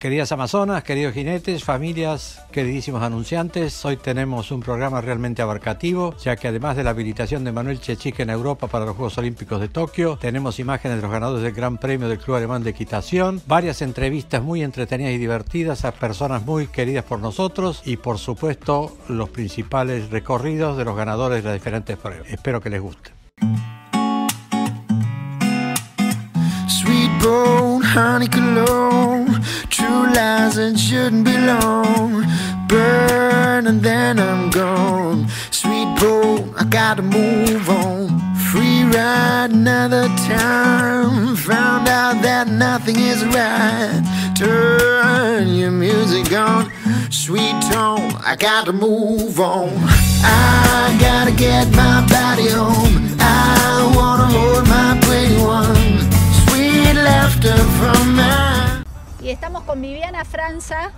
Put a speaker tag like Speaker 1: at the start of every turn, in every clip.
Speaker 1: Queridas Amazonas, queridos jinetes, familias, queridísimos anunciantes, hoy tenemos un programa realmente abarcativo, ya que además de la habilitación de Manuel Chechique en Europa para los Juegos Olímpicos de Tokio, tenemos imágenes de los ganadores del Gran Premio del Club Alemán de Equitación, varias entrevistas muy entretenidas y divertidas a personas muy queridas por nosotros y por supuesto los principales recorridos de los ganadores de las diferentes pruebas. Espero que les guste. Sweet bone, honey cologne, true lies that shouldn't be long. Burn and then I'm gone. Sweet bone, I gotta move on. Free ride another time. Found out that nothing is right. Turn your music on. Sweet tone, I gotta move on. I gotta get my body home. Y estamos con Viviana Franza,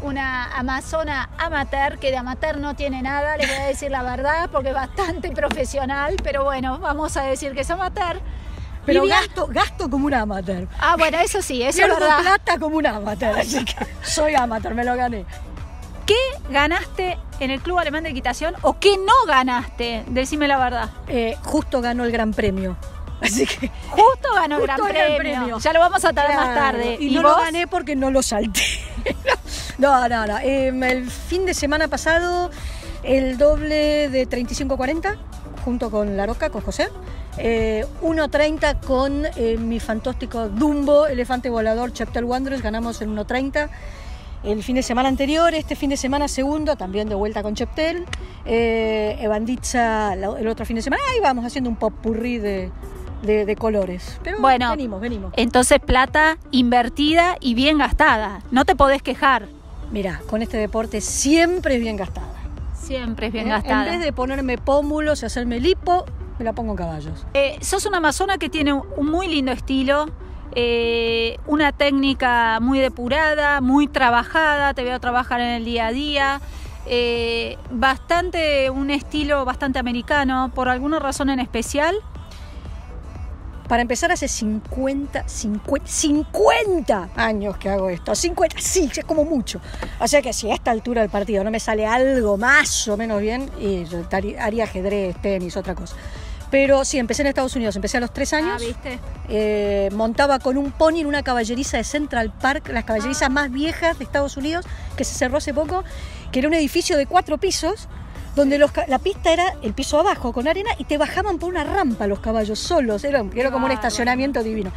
Speaker 1: una amazona amateur, que de amateur no tiene nada, les voy a decir la verdad, porque es bastante profesional, pero bueno, vamos a decir que es amateur.
Speaker 2: Pero gasto, gasto como un amateur.
Speaker 1: Ah, bueno, eso sí, eso es verdad.
Speaker 2: plata como un amateur, así que soy amateur, me lo gané.
Speaker 1: ¿Qué ganaste en el Club Alemán de Equitación o qué no ganaste? Decime la verdad.
Speaker 2: Eh, justo ganó el Gran Premio. Así que
Speaker 1: justo ganó el gran, premio. Ya lo vamos a tratar más tarde.
Speaker 2: Y, no lo gané porque no lo salté. no, no, no. Em, el fin de semana pasado, el doble de 35-40, junto con La Roca, con José. 1.30 eh, con eh, mi fantástico Dumbo, elefante volador, Chapter Wanderers, ganamos en 1.30 el fin de semana anterior, este fin de semana segundo, también de vuelta con Cheptel, eh, Evanditza el otro fin de semana, ahí vamos haciendo un popurrí de, de, colores. Pero bueno, venimos, venimos.
Speaker 1: Entonces plata invertida y bien gastada. No te podés quejar.
Speaker 2: Mira, con este deporte siempre es bien gastada.
Speaker 1: Siempre es bien ¿Eh? gastada.
Speaker 2: En vez de ponerme pómulos y hacerme lipo, me la pongo en caballos.
Speaker 1: Eh, sos una amazona que tiene un muy lindo estilo. Eh, una técnica muy depurada, muy trabajada, te veo trabajar en el día a día, bastante, un estilo bastante americano, por alguna razón en especial.
Speaker 2: Para empezar, hace 50, 50, 50 años que hago esto. 50, sí, es como mucho. O sea que si a esta altura del partido no me sale algo más o menos bien, y haría ajedrez, tenis, otra cosa. Pero sí, empecé en Estados Unidos, empecé a los tres años.
Speaker 1: Ah, ¿viste?
Speaker 2: Eh, montaba con un pony en una caballeriza de Central Park, las caballerizas ah. más viejas de Estados Unidos, que se cerró hace poco, que era un edificio de cuatro pisos donde la pista era el piso abajo con arena y te bajaban por una rampa los caballos solos, era, era como un estacionamiento divino.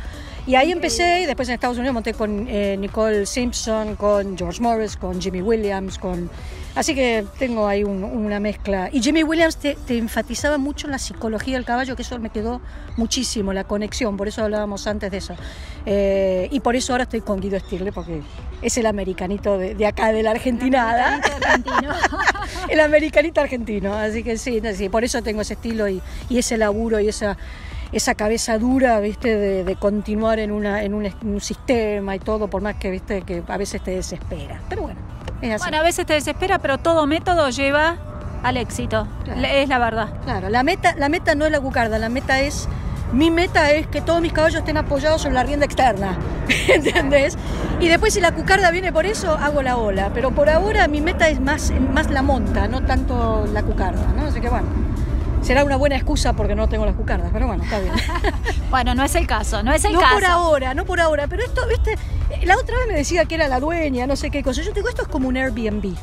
Speaker 2: Y ahí empecé y después en Estados Unidos monté con eh, Nicole Simpson, con George Morris, con Jimmy Williams, con Así que tengo ahí una mezcla. Y Jimmy Williams te, enfatizaba mucho en la psicología del caballo, que eso me quedó muchísimo, la conexión, por eso hablábamos antes de eso. Eh, y por eso ahora estoy con Guido Stirle, porque es el americanito de, acá, de la Argentinada. El americanito argentino. Así que sí, sí, por eso tengo ese estilo y, ese laburo y esa esa cabeza dura, ¿viste? De, continuar en, una, en un, sistema y todo, por más que, ¿viste? Que a veces te desespera. Pero bueno.
Speaker 1: Bueno, a veces te desespera, pero todo método lleva al éxito. Es la verdad.
Speaker 2: Claro, la meta, la meta no es la cucarda, la meta es. Mi meta es que todos mis caballos estén apoyados sobre la rienda externa. ¿Entendés? Y después, si la cucarda viene por eso, hago la ola. Pero por ahora mi meta es más, más la monta, no tanto la cucarda, ¿no? Así que bueno será una buena excusa porque no tengo las cucardas, pero bueno, está bien.
Speaker 1: bueno, no es el caso, no es el
Speaker 2: caso.
Speaker 1: No
Speaker 2: por ahora, no por ahora, pero esto, viste, la otra vez me decía que era la dueña, no sé qué cosa. Yo digo, esto es como un Airbnb.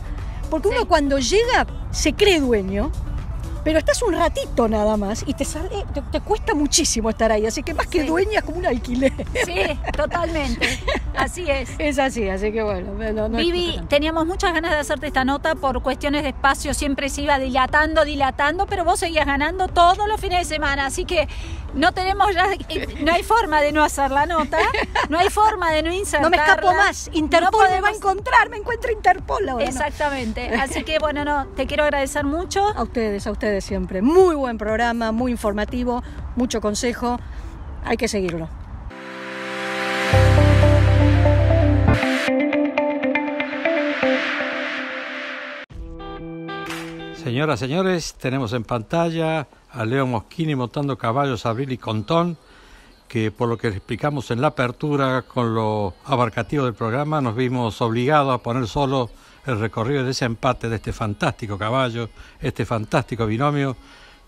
Speaker 2: Porque uno cuando llega se cree dueño, pero estás un ratito nada más y te, sale, te, cuesta muchísimo estar ahí. Así que más que dueña es como un alquiler.
Speaker 1: Sí, totalmente. Así es.
Speaker 2: Es así, así que bueno.
Speaker 1: Vivi, teníamos muchas ganas de hacerte esta nota por cuestiones de espacio. Siempre se iba dilatando, dilatando, pero vos seguías ganando todos los fines de semana. Así que no tenemos ya, no hay forma de no hacer la nota, no hay forma de no insertarla.
Speaker 2: No me escapo más, Interpol me va a encontrar, me encuentro Interpol ahora.
Speaker 1: Exactamente, así que bueno, no, te quiero agradecer mucho.
Speaker 2: A ustedes, a ustedes siempre. Muy buen programa, muy informativo, mucho consejo, hay que seguirlo.
Speaker 1: Señoras, señores, tenemos en pantalla a Leo Moschini montando caballos Abril y Contón
Speaker 3: que por lo que explicamos en la apertura con lo abarcativo del programa nos vimos obligados a poner solo el recorrido de ese empate de este fantástico caballo, este fantástico binomio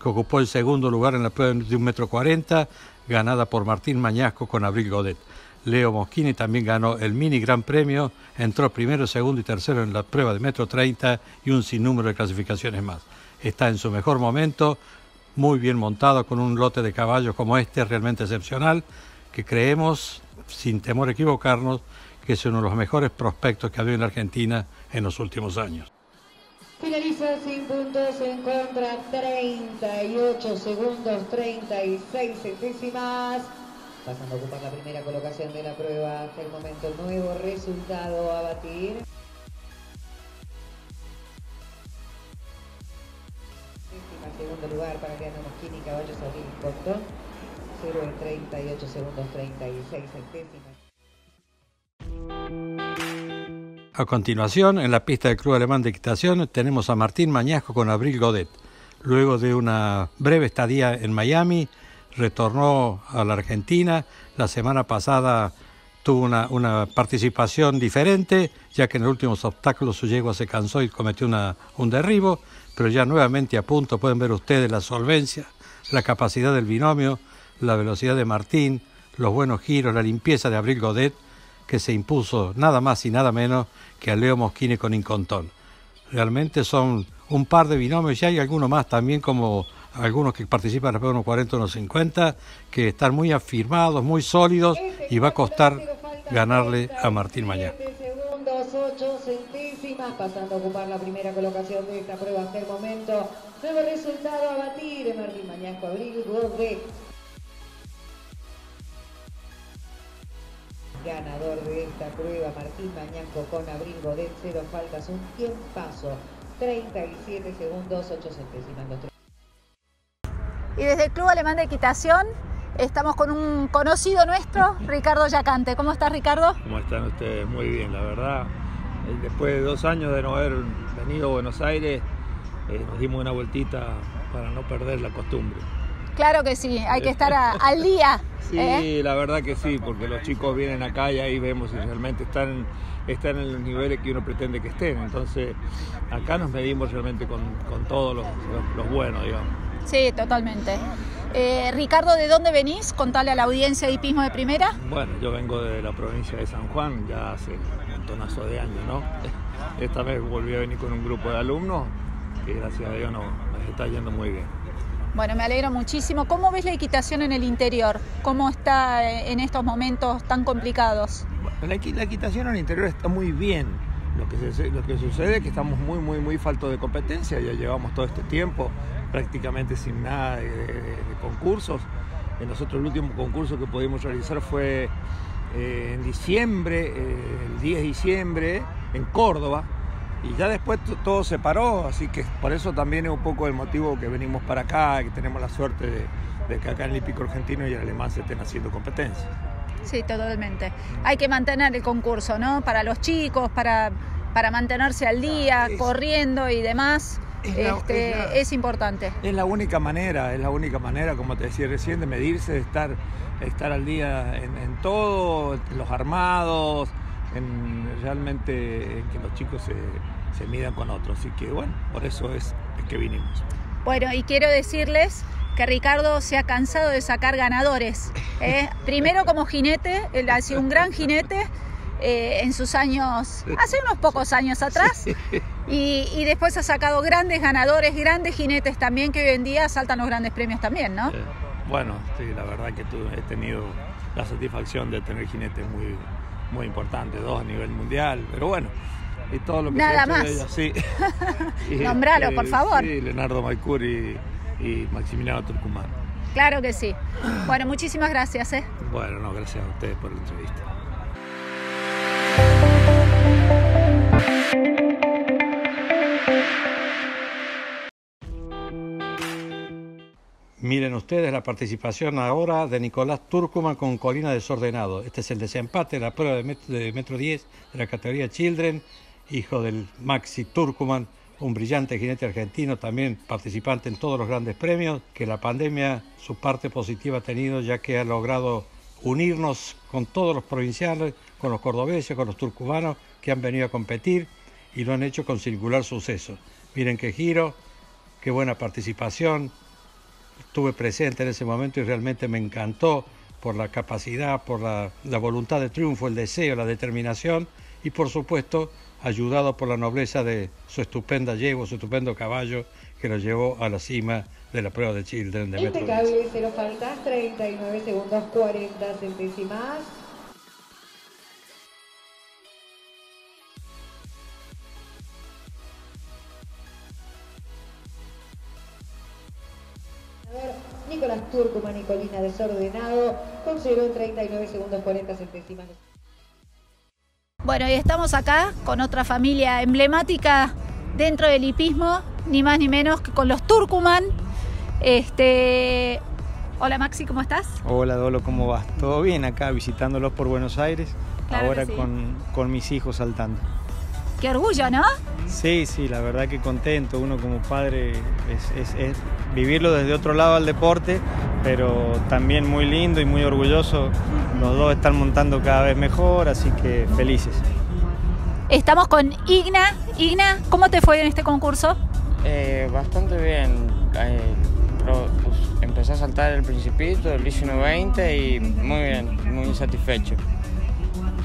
Speaker 3: que ocupó el segundo lugar en la prueba de un metro cuarenta, ganada por Martín Mañasco con Abril Godet. Leo Moschini también ganó el mini gran premio, entró primero, segundo y tercero en la prueba de metro 30 y un sinnúmero de clasificaciones más. Está en su mejor momento, muy bien montado con un lote de caballos como este realmente excepcional, que creemos, sin temor a equivocarnos, que es uno de los mejores prospectos que ha habido en Argentina en los últimos años.
Speaker 4: Finaliza sin puntos en contra, 38 segundos, 36 centésimas. Pasando a ocupar la primera colocación de la prueba hasta el momento. Nuevo resultado a batir. segundo lugar para Diana Moschini, Caballos Abril Costón. 0 en 38 segundos, 36 centésimas.
Speaker 3: A continuación, en la pista del Club Alemán de Equitación, tenemos a Martín Mañasco con Abril Godet. Luego de una breve estadía en Miami, retornó a la Argentina. La semana pasada tuvo una, participación diferente, ya que en los últimos obstáculos su yegua se cansó y cometió un derribo, pero ya nuevamente a punto pueden ver ustedes la solvencia, la capacidad del binomio, la velocidad de Martín, los buenos giros, la limpieza de Abril Godet, que se impuso nada más y nada menos que a Leo Mosquine con Incontón. Realmente son un par de binomios y hay algunos más también como algunos que participan en la 40 150 que están muy afirmados, muy sólidos y va a costar ganarle a Martín
Speaker 4: 8 centésimas, pasando a ocupar la primera colocación de esta prueba hasta el momento. Nuevo resultado a batir de Martín Mañasco, Abril Godet. Ganador de esta prueba, Martín Mañasco con Abril Godet, cero faltas, un tiempazo, 37 segundos, 8 centésimas.
Speaker 5: Y desde el Club Alemán de Equitación estamos con un conocido nuestro, Ricardo Yacante. ¿Cómo estás, Ricardo?
Speaker 6: ¿Cómo están ustedes? Muy bien, la verdad. Después de dos años de no haber venido a Buenos Aires, eh, nos dimos una vueltita para no perder la costumbre.
Speaker 5: Claro que sí, hay que estar a, al día.
Speaker 6: Sí,
Speaker 5: ¿eh?
Speaker 6: la verdad que sí, porque los chicos vienen acá y ahí vemos si realmente están, están en los niveles que uno pretende que estén. Entonces, acá nos medimos realmente con, con todos los, los, los buenos, digamos.
Speaker 5: Sí, totalmente. Eh, Ricardo, ¿de dónde venís? Contale a la audiencia de hipismo de primera.
Speaker 6: Bueno, yo vengo de la provincia de San Juan, ya hace un montonazo de años, ¿no? Esta vez volví a venir con un grupo de alumnos que gracias a Dios nos, nos está yendo muy bien.
Speaker 5: Bueno, me alegro muchísimo. ¿Cómo ves la equitación en el interior? ¿Cómo está en estos momentos tan complicados?
Speaker 6: La, equitación en el interior está muy bien. Lo que, lo que sucede es que estamos muy, muy, muy faltos de competencia. Ya llevamos todo este tiempo prácticamente sin nada de, de, de concursos. En nosotros el último concurso que pudimos realizar fue eh, en diciembre, eh, el 10 de diciembre, en Córdoba. Y ya después todo se paró, así que por eso también es un poco el motivo que venimos para acá, que tenemos la suerte de, de que acá en el hípico argentino y el alemán se estén haciendo competencias.
Speaker 5: Sí, totalmente. Hay que mantener el concurso, ¿no? Para los chicos, para, para mantenerse al día, es, corriendo y demás. Es, la, este, es, la, es, importante.
Speaker 6: Es la única manera, es la única manera, como te decía recién, de medirse, de estar, estar al día en, en todo, los armados, en realmente en que los chicos se, se midan con otros. Así que bueno, por eso es, es que vinimos.
Speaker 5: Bueno, y quiero decirles que Ricardo se ha cansado de sacar ganadores. ¿eh? Primero como jinete, él ha sido un gran jinete eh, en sus años, hace unos pocos años atrás, y, y, después ha sacado grandes ganadores, grandes jinetes también, que hoy en día saltan los grandes premios también, ¿no?
Speaker 6: Eh, bueno, sí, la verdad que tú, he tenido la satisfacción de tener jinetes muy, muy importantes, dos a nivel mundial, pero bueno. Y todo lo que
Speaker 5: Nada
Speaker 6: se
Speaker 5: más.
Speaker 6: De ella, sí.
Speaker 5: Nombralo, por favor.
Speaker 6: Sí, Leonardo Maicur y, y Maximiliano Turcumán.
Speaker 5: Claro que sí. Bueno, muchísimas gracias. ¿eh?
Speaker 6: Bueno, no, gracias a ustedes por la entrevista.
Speaker 3: Miren ustedes la participación ahora de Nicolás Turcuman con Colina Desordenado. Este es el desempate de la prueba de metro, de metro 10 de la categoría Children, hijo del Maxi Turcuman un brillante jinete argentino, también participante en todos los grandes premios, que la pandemia su parte positiva ha tenido ya que ha logrado unirnos con todos los provinciales, con los cordobeses, con los turcumanos que han venido a competir y lo han hecho con singular suceso. Miren qué giro, qué buena participación. Estuve presente en ese momento y realmente me encantó por la capacidad, por la, la voluntad de triunfo, el deseo, la determinación y por supuesto ayudado por la nobleza de su estupenda yegua, su estupendo caballo que lo llevó a la cima de la prueba de Children de.
Speaker 4: Impecable, cero faltas, 39 segundos 40 centésimas. Nicolás Turcuma, Nicolina desordenado, con 0 en 39 segundos 40 centésimas.
Speaker 5: Bueno, y estamos acá con otra familia emblemática dentro del hipismo, ni más ni menos que con los Turcuman. Este, hola Maxi, ¿cómo estás?
Speaker 7: Hola Dolo, ¿cómo vas? ¿Todo bien acá visitándolos por Buenos Aires?
Speaker 5: Claro
Speaker 7: ahora
Speaker 5: sí.
Speaker 7: con, con mis hijos saltando.
Speaker 5: Qué orgullo, ¿no?
Speaker 7: Sí, sí, la verdad que contento. Uno como padre es, es- es vivirlo desde otro lado al deporte, pero también muy lindo y muy orgulloso. Los dos están montando cada vez mejor, así que felices.
Speaker 5: Estamos con Igna. Igna, ¿cómo te fue en este concurso?
Speaker 8: Eh, bastante bien. Eh, pro- pues, empecé a saltar el Principito, el 1920 y muy bien, muy satisfecho.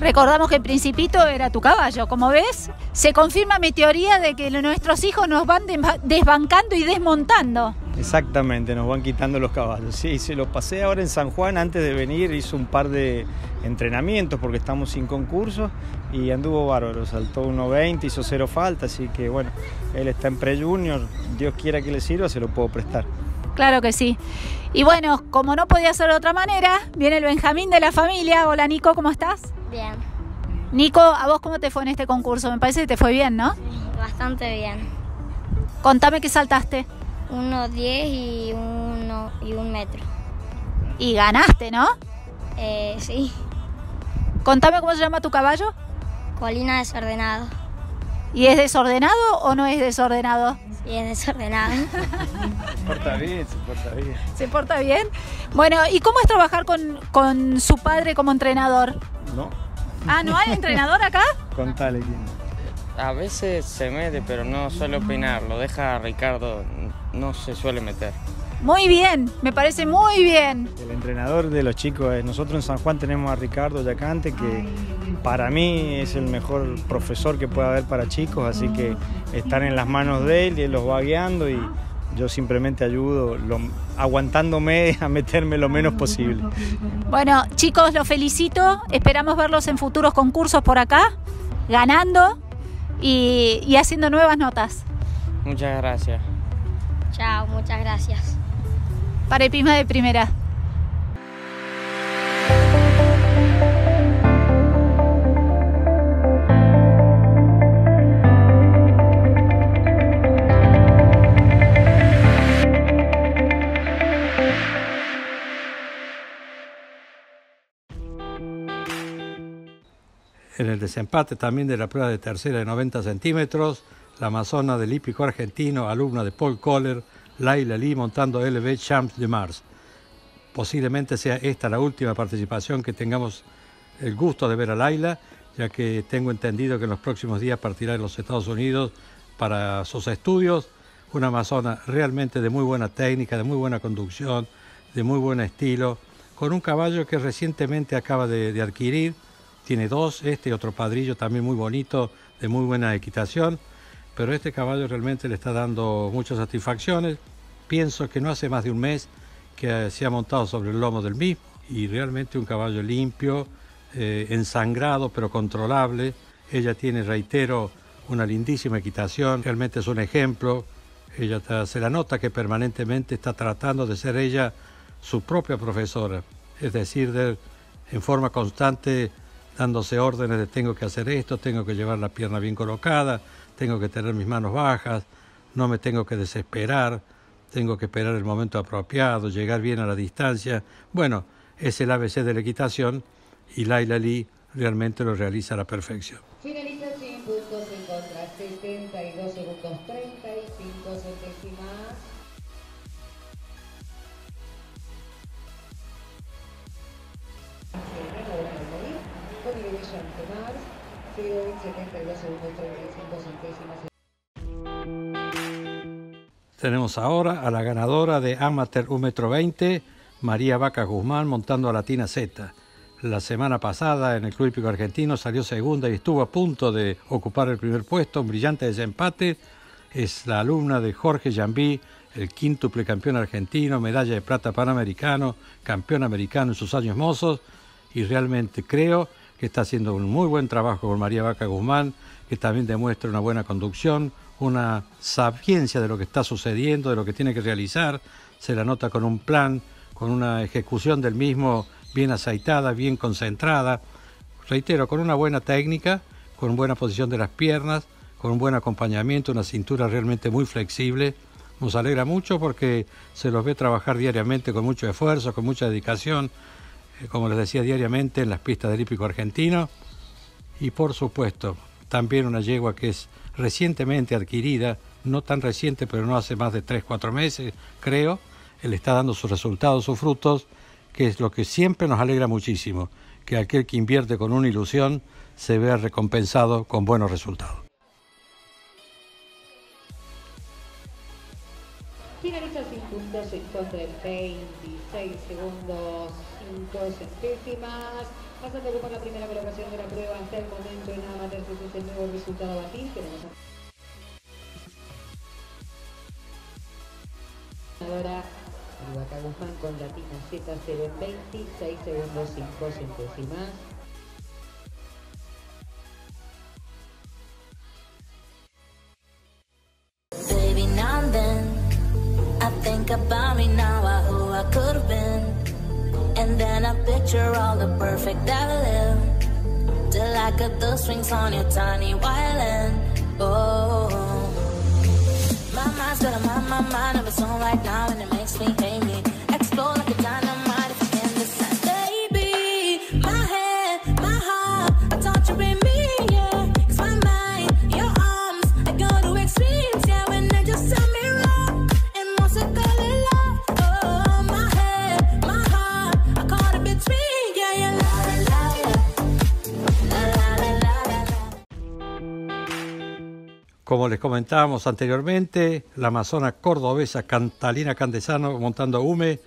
Speaker 5: Recordamos que el Principito era tu caballo. Como ves, se confirma mi teoría de que nuestros hijos nos van desba- desbancando y desmontando.
Speaker 7: Exactamente, nos van quitando los caballos. Sí, se lo pasé ahora en San Juan antes de venir, hizo un par de entrenamientos porque estamos sin concursos y anduvo bárbaro, saltó 1.20, hizo cero falta, así que bueno, él está en pre-junior, Dios quiera que le sirva, se lo puedo prestar.
Speaker 5: Claro que sí. Y bueno, como no podía ser de otra manera, viene el Benjamín de la familia. Hola Nico, ¿cómo estás?
Speaker 9: Bien,
Speaker 5: Nico, ¿a vos cómo te fue en este concurso? Me parece que te fue bien, ¿no?
Speaker 9: bastante bien.
Speaker 5: Contame qué saltaste.
Speaker 9: Uno diez y uno y un metro.
Speaker 5: Y ganaste, ¿no?
Speaker 9: Eh, sí,
Speaker 5: Contame cómo se llama tu caballo.
Speaker 9: colina desordenado.
Speaker 5: ¿Y es desordenado o no es desordenado?
Speaker 9: Sí, es desordenado.
Speaker 7: Se porta bien, se porta bien.
Speaker 5: ¿Se porta bien? Bueno, ¿y cómo es trabajar con, con su padre como entrenador?
Speaker 7: ¿No?
Speaker 5: Ah, ¿no hay entrenador acá?
Speaker 7: Contale quién.
Speaker 8: A veces se mete, pero no suele opinar. Lo deja Ricardo, no se suele meter.
Speaker 5: Muy bien, me parece muy bien.
Speaker 7: El entrenador de los chicos, es- nosotros en San Juan tenemos a Ricardo Yacante, que para mí es el mejor profesor que puede haber para chicos, así que están en las manos de él y él los va guiando y yo simplemente ayudo, lo- aguantándome a meterme lo menos posible.
Speaker 5: Bueno, chicos, los felicito. Esperamos verlos en futuros concursos por acá, ganando y, y haciendo nuevas notas.
Speaker 8: Muchas gracias.
Speaker 9: Chao, muchas gracias.
Speaker 5: Para Episma de Primera.
Speaker 3: En el desempate también de la prueba de tercera de 90 centímetros, la amazona del hípico argentino, alumna de Paul Kohler, Laila Lee montando LB Champs de Mars. Posiblemente sea esta la última participación que tengamos el gusto de ver a Laila, ya que tengo entendido que en los próximos días partirá de los Estados Unidos para sus estudios. Una amazona realmente de muy buena técnica, de muy buena conducción, de muy buen estilo, con un caballo que recientemente acaba de, de adquirir. Tiene dos, este y otro padrillo también muy bonito, de muy buena equitación, pero este caballo realmente le está dando muchas satisfacciones. Pienso que no hace más de un mes que se ha montado sobre el lomo del mismo y realmente un caballo limpio, eh, ensangrado pero controlable. Ella tiene, reitero, una lindísima equitación, realmente es un ejemplo. Ella ta- se la nota que permanentemente está tratando de ser ella su propia profesora, es decir, de- en forma constante dándose órdenes de tengo que hacer esto, tengo que llevar la pierna bien colocada, tengo que tener mis manos bajas, no me tengo que desesperar, tengo que esperar el momento apropiado, llegar bien a la distancia. Bueno, es el ABC de la equitación y Laila Lee realmente lo realiza a la perfección.
Speaker 4: Finalización sin puntos en contra, 72 segundos 35 centésimas. Con Irevilla
Speaker 3: Tenemos ahora a la ganadora de Amateur 1 metro 20, María Vaca Guzmán, montando a Latina Z. La semana pasada en el Club Hípico Argentino salió segunda y estuvo a punto de ocupar el primer puesto, brillante desempate. Es la alumna de Jorge Jambí, el quíntuple campeón argentino, medalla de plata panamericano, campeón americano en sus años mozos. Y realmente creo que está haciendo un muy buen trabajo con María Vaca Guzmán, que también demuestra una buena conducción, una sapiencia de lo que está sucediendo, de lo que tiene que realizar. Se la nota con un plan, con una ejecución del mismo bien aceitada, bien concentrada. Reitero, con una buena técnica, con buena posición de las piernas, con un buen acompañamiento, una cintura realmente muy flexible. Nos alegra mucho porque se los ve trabajar diariamente con mucho esfuerzo, con mucha dedicación, como les decía, diariamente en las pistas del hípico argentino. Y por supuesto, también una yegua que es recientemente adquirida, no tan reciente, pero no hace más de 3, 4 meses, creo. Él está dando sus resultados, sus frutos, que es lo que siempre nos alegra muchísimo, que aquel que invierte con una ilusión se vea recompensado con buenos resultados.
Speaker 4: Finaliza sin puntos en contra en 26 segundos 5 centésimas. Pasando por la primera colocación de la prueba hasta el momento en amateur, este es el nuevo resultado a batir. Tenemos a... Vaca Guzmán con Latina Z0 en 26 segundos 5 centésimas.
Speaker 10: Baby, now then I think about me now, who I could have been. And then I picture all the perfect I live. Till I cut the strings on your tiny violin. Oh, my mind's got a mind, my mind of its own right now, and it makes me hate me. Explode like a dynamite
Speaker 3: Como les comentábamos anteriormente, la amazona cordobesa Cantalina Candesano montando UME,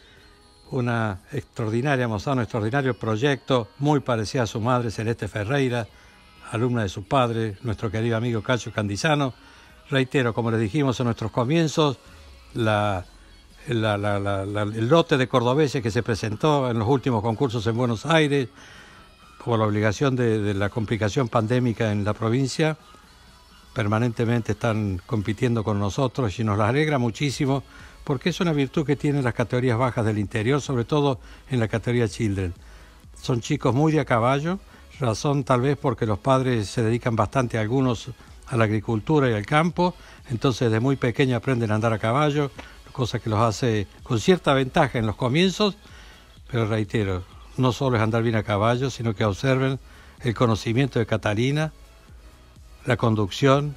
Speaker 3: una extraordinaria amazona, extraordinario proyecto, muy parecida a su madre Celeste Ferreira, alumna de su padre, nuestro querido amigo Cacho Candizano. Reitero, como les dijimos en nuestros comienzos, el lote de cordobeses que se presentó en los últimos concursos en Buenos Aires, por la obligación de- de la complicación pandémica en la provincia, permanentemente están compitiendo con nosotros y nos alegra muchísimo porque es una virtud que tienen las categorías bajas del interior, sobre todo en la categoría Children. Son chicos muy de a caballo, razón tal vez porque los padres se dedican bastante algunos a la agricultura y al campo, entonces de muy pequeño aprenden a andar a caballo, cosa que los hace con cierta ventaja en los comienzos, pero reitero, no solo es andar bien a caballo, sino que observen el conocimiento de Catalina, la conducción,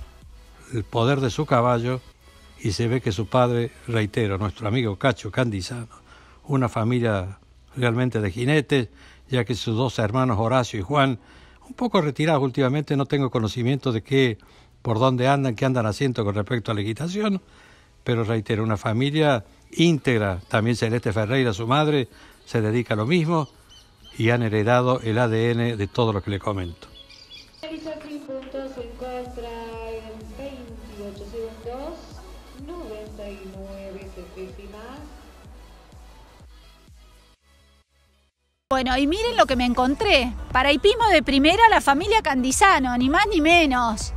Speaker 3: el poder de su caballo y se ve que su padre, reitero, nuestro amigo Cacho Candizano, una familia realmente de jinetes, ya que sus dos hermanos Horacio y Juan, un poco retirados últimamente, no tengo conocimiento de qué, por dónde andan, qué andan haciendo con respecto a la equitación, pero reitero, una familia íntegra, también Celeste Ferreira, su madre, se dedica a lo mismo y han heredado el ADN de todo lo que le comento.
Speaker 5: Bueno, y miren lo que me encontré. Para hipismo de primera, la familia Candizano, ni más ni menos.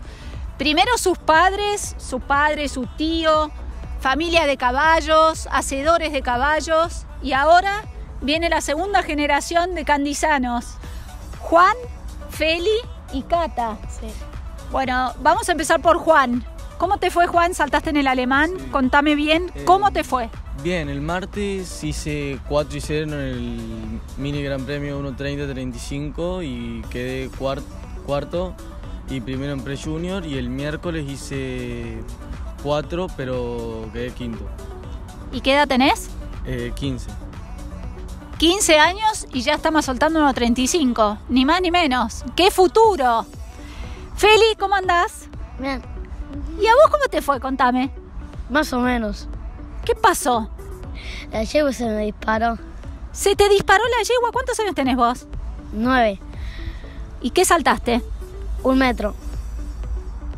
Speaker 5: Primero sus padres, su padre, su tío, familia de caballos, hacedores de caballos. Y ahora viene la segunda generación de Candizanos. Juan, Feli y Cata. Bueno, vamos a empezar por Juan. ¿Cómo te fue, Juan? Saltaste en el alemán. Contame bien, ¿cómo te fue?
Speaker 11: Bien, el martes hice 4 y 0 en el mini gran premio 1.30-35 y quedé cuar- cuarto y primero en pre-junior y el miércoles hice cuatro, pero quedé quinto.
Speaker 5: ¿Y qué edad tenés?
Speaker 11: Eh, 15.
Speaker 5: 15 años y ya estamos soltando unos 35, ni más ni menos. ¡Qué futuro! Feli, ¿cómo andás?
Speaker 9: Bien,
Speaker 5: ¿Y a vos cómo te fue? Contame.
Speaker 9: más o menos.
Speaker 5: ¿Qué pasó?
Speaker 9: La yegua se me disparó.
Speaker 5: ¿Se te disparó la yegua? ¿Cuántos años tenés vos?
Speaker 9: Nueve,
Speaker 5: ¿Y qué saltaste?
Speaker 9: un metro.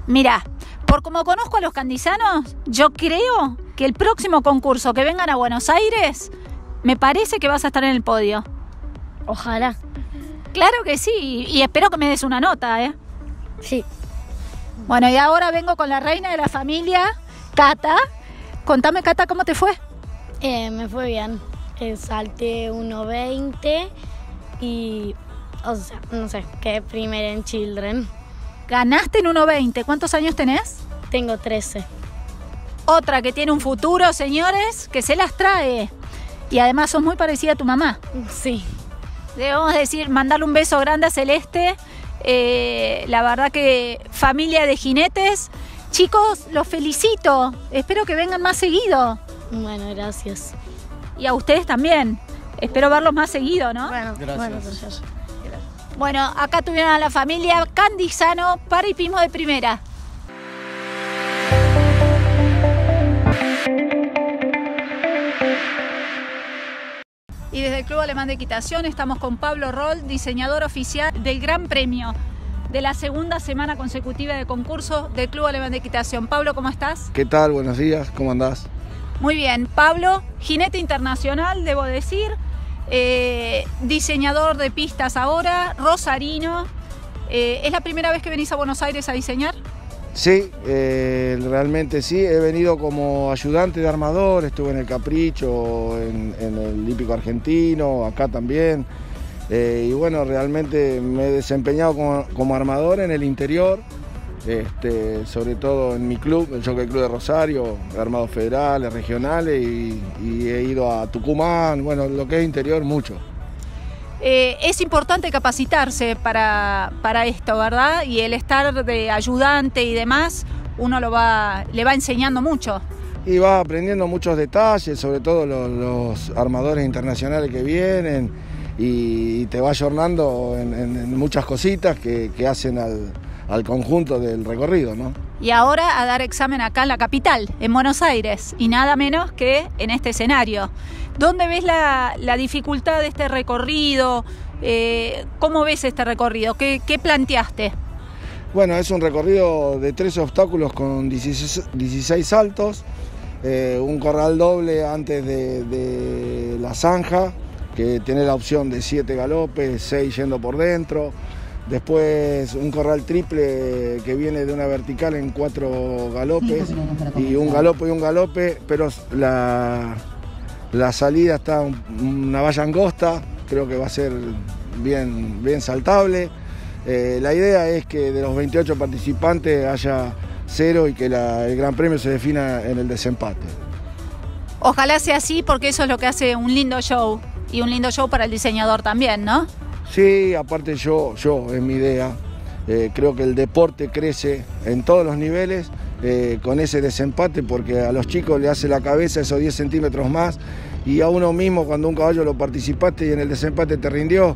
Speaker 5: Mira, por como conozco a los candizanos, yo creo que el próximo concurso que vengan a Buenos Aires, me parece que vas a estar en el podio.
Speaker 9: Ojalá.
Speaker 5: Claro que sí, y espero que me des una nota, ¿eh?
Speaker 9: Sí.
Speaker 5: Bueno, y ahora vengo con la reina de la familia, Cata. Contame, Cata, ¿cómo te fue?
Speaker 9: Eh, me fue bien. Eh, salté 1.20 y, o sea, no sé, quedé primera en Children.
Speaker 5: Ganaste en 1.20. ¿Cuántos años tenés?
Speaker 9: Tengo 13.
Speaker 5: Otra que tiene un futuro, señores, que se las trae. Y además sos muy parecida a tu mamá.
Speaker 9: Sí.
Speaker 5: Debemos decir, mandarle un beso grande a Celeste. Eh, la verdad que familia de jinetes. Chicos, los felicito. Espero que vengan más seguido.
Speaker 9: Bueno, gracias.
Speaker 5: Y a ustedes también. Espero verlos más seguido, ¿no?
Speaker 9: Bueno,
Speaker 11: Gracias.
Speaker 9: bueno, gracias.
Speaker 5: Bueno, acá tuvieron a la familia Candizano para hipismo de primera. Y desde el Club Alemán de Equitación estamos con Pablo Roll, diseñador oficial del Gran Premio de la segunda semana consecutiva de concurso del Club Alemán de Equitación. Pablo, ¿cómo estás?
Speaker 12: ¿Qué tal? Buenos días, ¿cómo andás?
Speaker 5: Muy bien, Pablo, jinete internacional, debo decir, eh, diseñador de pistas ahora, rosarino. Eh, ¿Es la primera vez que venís a Buenos Aires a diseñar?
Speaker 12: Sí, eh, realmente sí, he venido como ayudante de armador, estuve en el Capricho, en, en el Hípico Argentino, acá también. Eh, y bueno, realmente me he desempeñado como, como armador en el interior, este, sobre todo en mi club, el Jockey Club de Rosario, armados federales, regionales, y, y he ido a Tucumán, bueno, lo que es interior, mucho.
Speaker 5: Eh, es importante capacitarse para, para esto, ¿verdad? Y el estar de ayudante y demás, uno lo va, le va enseñando mucho.
Speaker 12: Y vas aprendiendo muchos detalles, sobre todo los, los armadores internacionales que vienen, y, te va ayornando en, en- en muchas cositas que, que hacen al, al conjunto del recorrido, ¿no?
Speaker 5: Y ahora a dar examen acá en la capital, en Buenos Aires, y nada menos que en este escenario. ¿Dónde ves la, la dificultad de este recorrido? Eh, ¿Cómo ves este recorrido? ¿Qué, qué planteaste?
Speaker 12: Bueno, es un recorrido de tres obstáculos con 16, 16 saltos, eh, un corral doble antes de, de la zanja, que tiene la opción de 7 galopes, 6 yendo por dentro. Después un corral triple que viene de una vertical en cuatro galopes y un galope y un galope, pero la, la salida está un- una valla angosta, creo que va a ser bien, bien saltable. Eh, la idea es que de los 28 participantes haya cero y que la- el Gran Premio se defina en el desempate.
Speaker 5: Ojalá sea así porque eso es lo que hace un lindo show y un lindo show para el diseñador también, ¿no?
Speaker 12: Sí, aparte yo, yo, es mi idea. Eh, creo que el deporte crece en todos los niveles eh, con ese desempate porque a los chicos le hace la cabeza esos 10 centímetros más y a uno mismo cuando un caballo lo participaste y en el desempate te rindió,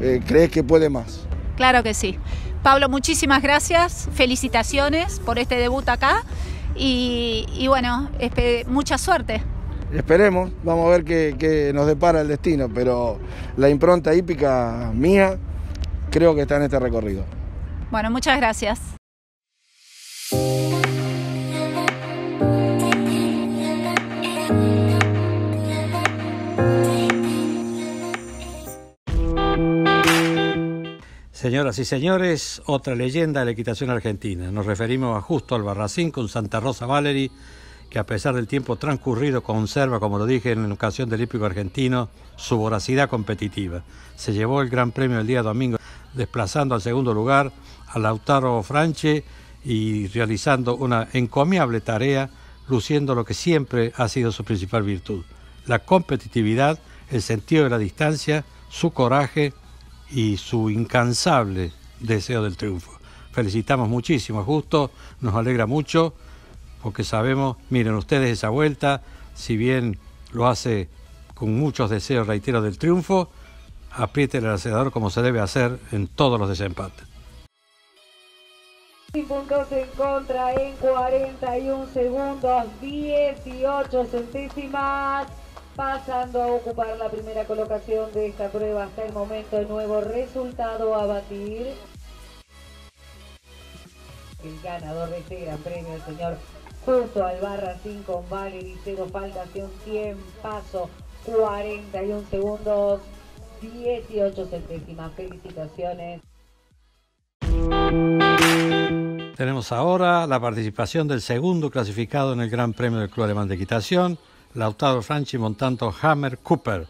Speaker 12: eh, crees que puede más.
Speaker 5: Claro que sí. Pablo, muchísimas gracias, felicitaciones por este debut acá y, y bueno, mucha suerte.
Speaker 12: Esperemos, vamos a ver qué, qué nos depara el destino, pero la impronta hípica mía creo que está en este recorrido.
Speaker 5: Bueno, muchas gracias.
Speaker 3: Señoras y señores, otra leyenda de la equitación argentina. Nos referimos a Justo Albarracín con Santa Rosa Valery, que a pesar del tiempo transcurrido conserva, como lo dije en ocasión del hípico argentino, su voracidad competitiva. Se llevó el Gran Premio el día domingo, desplazando al segundo lugar a Lautaro Franche y realizando una encomiable tarea, luciendo lo que siempre ha sido su principal virtud, la competitividad, el sentido de la distancia, su coraje y su incansable deseo del triunfo. felicitamos muchísimo a Justo, nos alegra mucho, porque sabemos, miren ustedes esa vuelta, si bien lo hace con muchos deseos, reitero, del triunfo, apriete el acelerador como se debe hacer en todos los desempates.
Speaker 4: puntos en contra en 41 segundos, 18 centésimas, pasando a ocupar la primera colocación de esta prueba hasta el momento. El nuevo resultado a batir. El ganador de este gran premio, el señor Justo Albarracín con Valery, cero faltas y un paso 41 segundos, 18 centésimas. Felicitaciones.
Speaker 3: Tenemos ahora la participación del segundo clasificado en el Gran Premio del Club Alemán de Equitación, Lautaro Franchi montando Hammer Cooper.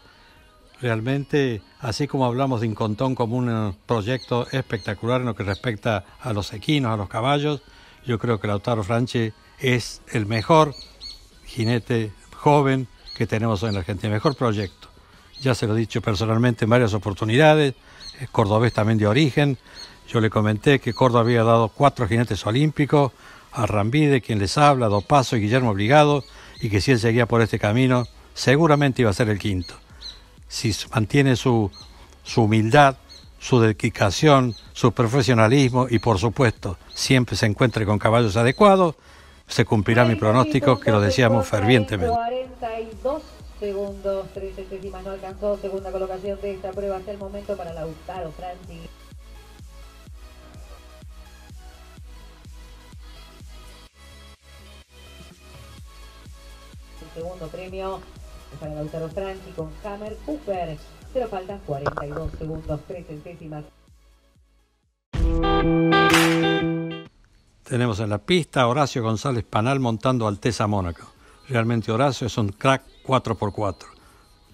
Speaker 3: Realmente, así como hablamos de Incontón como un proyecto espectacular en lo que respecta a los equinos, a los caballos, yo creo que Lautaro Franchi es el mejor jinete joven que tenemos en Argentina, el mejor proyecto. Ya se lo he dicho personalmente en varias oportunidades, es cordobés también de origen. Yo le comenté que Córdoba había dado cuatro jinetes olímpicos, a Rambide, quien les habla, Dos Pasos y Guillermo Obligado, y que si él seguía por este camino, seguramente iba a ser el quinto. Si mantiene su, su humildad, su dedicación, su profesionalismo y por supuesto siempre se encuentre con caballos adecuados, se cumplirá mi pronóstico que lo decíamos fervientemente.
Speaker 4: 42 segundos, 3 centésimas no alcanzó, segunda colocación de esta prueba hasta el momento para Lautaro Franci. El segundo premio es para Lautaro Franci con Hammer Cooper, pero faltan 42 segundos, 3 centésimas.
Speaker 3: Tenemos en la pista Horacio González Panal montando Alteza Mónaco. Realmente Horacio es un crack 4x4.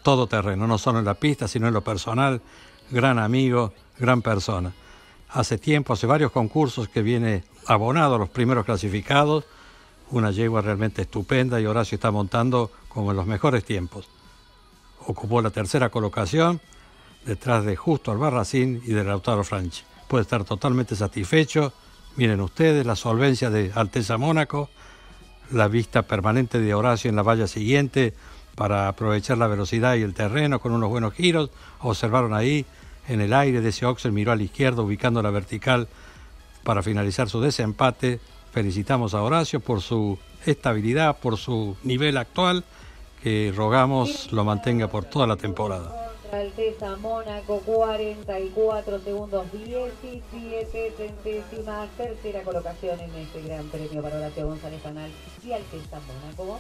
Speaker 3: Todo terreno, no solo en la pista, sino en lo personal. Gran amigo, gran persona. Hace tiempo, hace varios concursos que viene abonado a los primeros clasificados. Una yegua realmente estupenda y Horacio está montando como en los mejores tiempos. Ocupó la tercera colocación detrás de Justo Albarracín y de Lautaro Franchi. Puede estar totalmente satisfecho Miren ustedes la solvencia de Alteza Mónaco, la vista permanente de Horacio en la valla siguiente para aprovechar la velocidad y el terreno con unos buenos giros. Observaron ahí en el aire de ese Oxer, miró a la izquierda ubicando la vertical para finalizar su desempate. Felicitamos a Horacio por su estabilidad, por su nivel actual, que rogamos lo mantenga por toda la temporada.
Speaker 4: Alteza Mónaco, 44 segundos, 17 centésimas, tercera colocación en este gran premio para Horacio González Panal y Alteza Mónaco.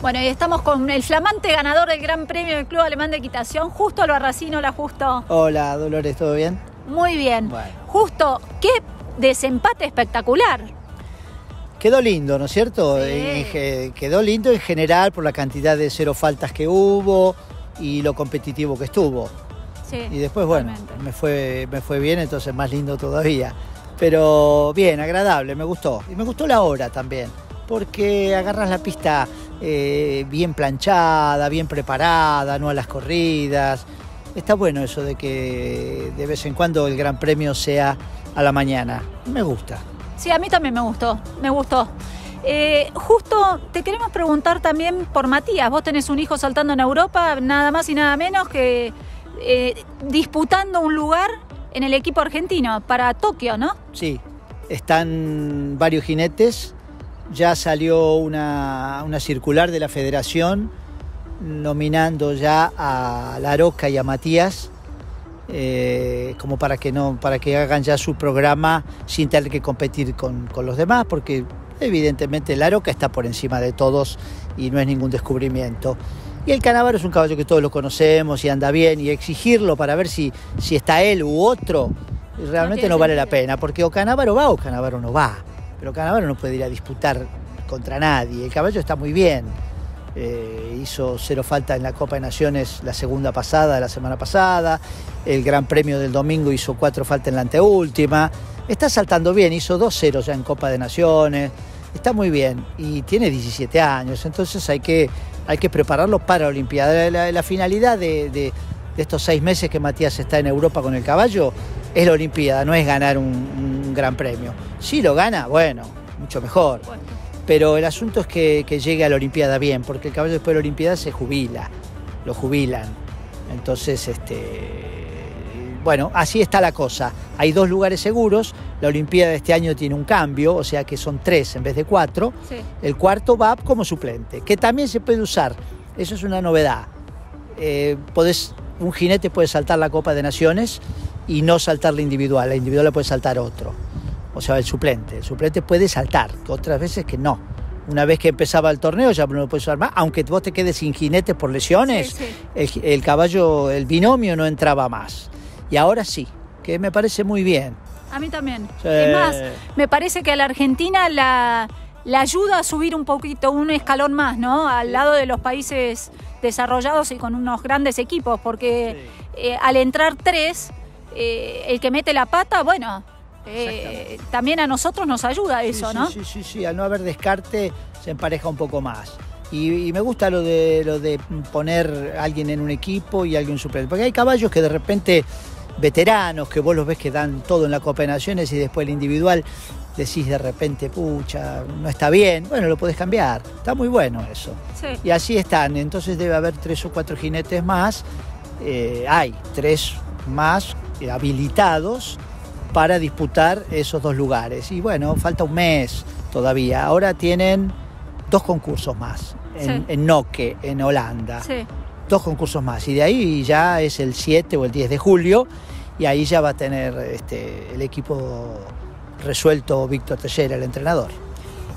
Speaker 5: Bueno, y estamos con el flamante ganador del Gran Premio del Club Alemán de Equitación, Justo Albarracino. Hola, Justo.
Speaker 13: Hola, Dolores, ¿todo bien?
Speaker 5: Muy bien. Justo, qué desempate espectacular.
Speaker 13: Quedó lindo, ¿no es cierto? quedó lindo en general por la cantidad de cero faltas que hubo y lo competitivo que estuvo.
Speaker 5: Sí,
Speaker 13: y después, bueno, me fue, me fue bien, entonces más lindo todavía. Pero bien, agradable, me gustó. Y me gustó la hora también, porque agarras la pista eh, bien planchada, bien preparada, no a las corridas. Está bueno eso de que de vez en cuando el Gran Premio sea a la mañana. Me gusta.
Speaker 5: Sí, a mí también me gustó, me gustó. Eh, justo te queremos preguntar también por Matías. Vos tenés un hijo saltando en Europa, nada más y nada menos que eh, disputando un lugar en el equipo argentino para Tokio, ¿no?
Speaker 13: Sí, están varios jinetes. Ya salió una, una circular de la federación nominando ya a Laroca y a Matías eh, como para que no para que hagan ya su programa sin tener que competir con, los demás porque evidentemente el Aroca está por encima de todos y no es ningún descubrimiento. Y el Canavaro es un caballo que todos lo conocemos y anda bien y exigirlo para ver si, si está él u otro realmente no, vale la pena porque o Canavaro va o Canavaro no va pero Canavaro no puede ir a disputar contra nadie el caballo está muy bien eh, hizo cero falta en la Copa de Naciones la segunda pasada, la semana pasada. El Gran Premio del domingo hizo cuatro faltas en la anteúltima. Está saltando bien, hizo dos ceros ya en Copa de Naciones. Está muy bien y tiene 17 años, entonces hay que hay que prepararlo para la Olimpiada. La, finalidad de, estos seis meses que Matías está en Europa con el caballo es la Olimpiada, no es ganar un gran premio. Si lo gana, bueno, mucho mejor. Pero el asunto es que, que llegue a la Olimpiada bien, porque el caballo después de la Olimpiada se jubila, lo jubilan. Entonces, este, bueno, así está la cosa. Hay dos lugares seguros. La Olimpiada de este año tiene un cambio, o sea que son tres en vez de cuatro.
Speaker 5: Sí.
Speaker 13: El cuarto va como suplente, que también se puede usar. Eso es una novedad. Eh, podés- un jinete puede saltar la Copa de Naciones y no saltar la individual. La individual la puede saltar otro. O sea, el suplente. El suplente puede saltar, otras veces que no. Una vez que empezaba el torneo ya no lo puedes usar más, aunque vos te quedes sin jinete por lesiones, El, el caballo, el binomio no entraba más. Y ahora sí, que me parece muy bien.
Speaker 5: A mí también.
Speaker 13: Sí.
Speaker 5: Es más, me parece que a la Argentina la, la ayuda a subir un poquito, un escalón más, ¿no? Al lado de los países desarrollados y con unos grandes equipos, porque eh, al entrar tres, eh, el que mete la pata, bueno, eh, también a nosotros nos ayuda eso,
Speaker 13: sí,
Speaker 5: ¿no?
Speaker 13: Sí, sí, sí, al no haber descarte se empareja un poco más. Y, y me gusta lo de, lo de poner a alguien en un equipo y alguien suplente. Porque hay caballos que de repente, veteranos, que vos los ves que dan todo en la Copa de Naciones y después el individual decís de repente, pucha, no está bien. Bueno, lo podés cambiar. Está muy bueno eso.
Speaker 5: Sí.
Speaker 13: Y así están. Entonces debe haber tres o cuatro jinetes más. Eh, hay tres más eh, habilitados para disputar esos dos lugares. Y bueno, falta un mes todavía. Ahora tienen dos concursos más en,
Speaker 5: Sí.
Speaker 13: en Noque, en Holanda.
Speaker 5: Sí.
Speaker 13: Dos concursos más. Y de ahí ya es el 7 o el 10 de julio. Y ahí ya va a tener este, el equipo resuelto Víctor Tellera, el entrenador.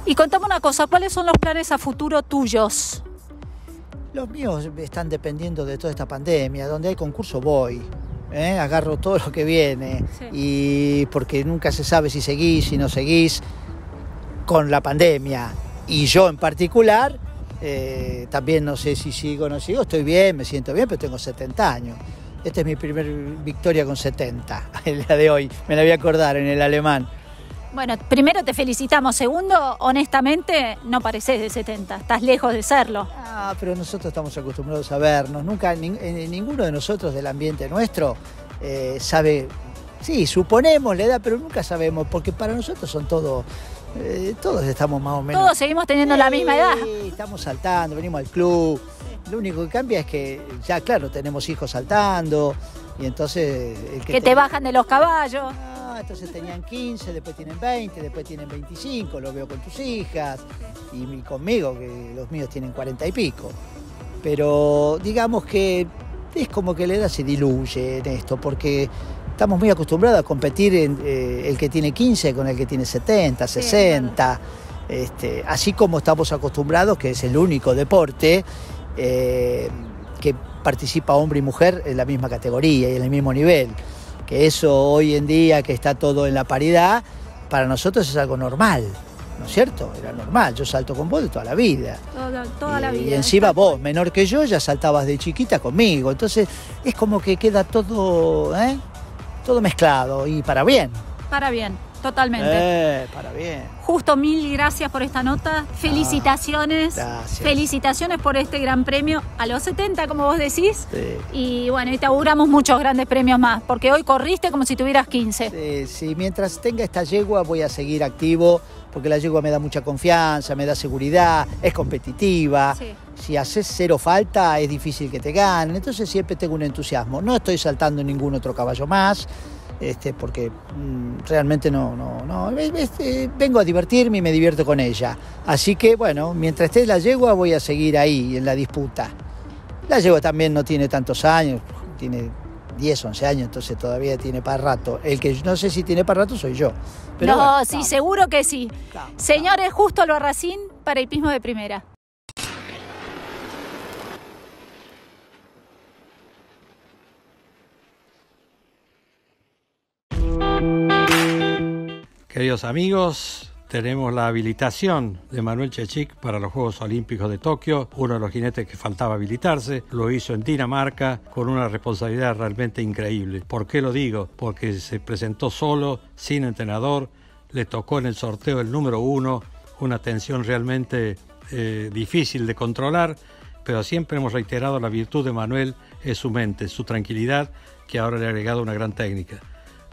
Speaker 5: Y contame una cosa, ¿cuáles son los planes a futuro tuyos?
Speaker 13: Los míos están dependiendo de toda esta pandemia. Donde hay concurso voy. ¿Eh? Agarro todo lo que viene. Y porque nunca se sabe si seguís, si no seguís con la pandemia. Y yo en particular, eh, también no sé si sigo o no sigo. Estoy bien, me siento bien, pero tengo 70 años. Esta es mi primera victoria con 70, el día de hoy. Me la voy a acordar en el alemán.
Speaker 5: Bueno, primero te felicitamos. Segundo, honestamente, no pareces de 70. Estás lejos de serlo.
Speaker 13: Ah, pero nosotros estamos acostumbrados a vernos. Nunca, nin- eh, ninguno de nosotros del ambiente nuestro eh, sabe. Sí, suponemos la edad, pero nunca sabemos, porque para nosotros son todos. eh, todos estamos más o menos.
Speaker 5: Todos seguimos teniendo la misma edad.
Speaker 13: Sí, estamos saltando, venimos al club. Lo único que cambia es que ya, claro, tenemos hijos saltando y entonces. El
Speaker 5: Que te
Speaker 13: ten-
Speaker 5: bajan de los caballos.
Speaker 13: Ah, entonces tenían 15, después tienen 20, después tienen 25, lo veo con tus hijas y mi- conmigo, que los míos tienen 40 y pico. Pero digamos que es como que la edad se diluye en esto, porque estamos muy acostumbrados a competir en, eh, el que tiene 15 con el que tiene 70, 60. este, así como estamos acostumbrados, que es el único deporte eh, que participa hombre y mujer en la misma categoría y en el mismo nivel. Que eso hoy en día, que está todo en la paridad, para nosotros es algo normal, ¿no es cierto? Era normal, yo salto con vos de toda la vida.
Speaker 5: Toda, toda la
Speaker 13: Y
Speaker 5: vida.
Speaker 13: encima vos, menor que yo, ya saltabas de chiquita conmigo. Entonces es como que queda todo, ¿eh? todo mezclado y para bien.
Speaker 5: Para bien, totalmente.
Speaker 13: Eh, para bien.
Speaker 5: Justo mil gracias por esta nota. Felicitaciones.
Speaker 13: gracias.
Speaker 5: Felicitaciones por este gran premio a los 70, como vos decís.
Speaker 13: Sí.
Speaker 5: Y bueno, y te auguramos muchos grandes premios más, porque hoy corriste como si tuvieras 15.
Speaker 13: Eh, sí, mientras tenga esta yegua voy a seguir activo, porque la yegua me da mucha confianza, me da seguridad, es competitiva.
Speaker 5: Sí.
Speaker 13: Si haces cero falta, es difícil que te ganen. Entonces siempre tengo un entusiasmo. No estoy saltando ningún otro caballo más, este, porque mm, realmente no, no, no. Eh, vengo a divertirme y me divierto con ella. Así que bueno, mientras esté la yegua voy a seguir ahí en la disputa. La yegua también no tiene tantos años, tiene 10, 11 años, entonces todavía tiene para rato. El que no sé si tiene para rato soy yo. Pero
Speaker 5: no,
Speaker 13: bueno,
Speaker 5: sí, seguro que sí. Señores, justo lo Racín para el pismo de primera.
Speaker 3: Queridos amigos, tenemos la habilitación de Manuel Chechik para los Juegos Olímpicos de Tokio, uno de los jinetes que faltaba habilitarse, lo hizo en Dinamarca con una responsabilidad realmente increíble. ¿Por qué lo digo? Porque se presentó solo, sin entrenador, le tocó en el sorteo el número uno, una tensión realmente eh, difícil de controlar pero siempre hemos reiterado la virtud de Manuel es su mente, su tranquilidad, que ahora le ha agregado una gran técnica.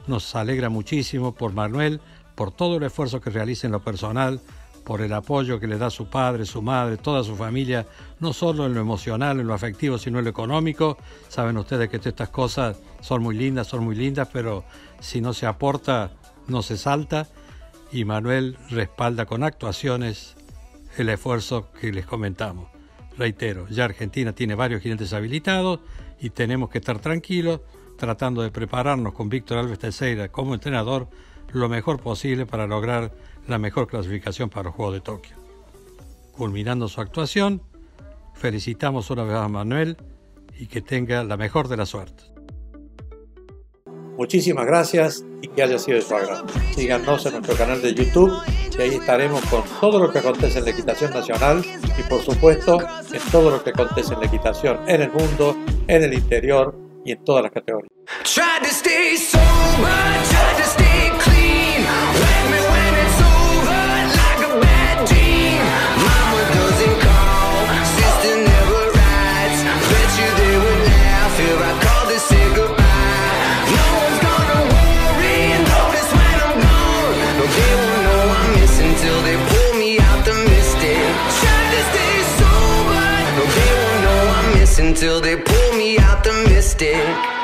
Speaker 3: Nos alegra muchísimo por Manuel, por todo el esfuerzo que realiza en lo personal, por el apoyo que le da su padre, su madre, toda su familia, no solo en lo emocional, en lo afectivo, sino en lo económico. Saben ustedes que estas cosas son muy lindas, son muy lindas, pero si no se aporta, no se salta. Y Manuel respalda con actuaciones el esfuerzo que les comentamos. Reitero, ya Argentina tiene varios jinetes habilitados y tenemos que estar tranquilos tratando de prepararnos con Víctor Alves Teixeira como entrenador lo mejor posible para lograr la mejor clasificación para los Juegos de Tokio. Culminando su actuación, felicitamos una vez a Manuel y que tenga la mejor de las suertes. Muchísimas gracias y que haya sido de su agrado. Síganos en nuestro canal de YouTube y ahí estaremos con todo lo que acontece en la equitación nacional y por supuesto en todo lo que acontece en la equitación en el mundo, en el interior y en todas las categorías.
Speaker 14: Until they pull me out the mystic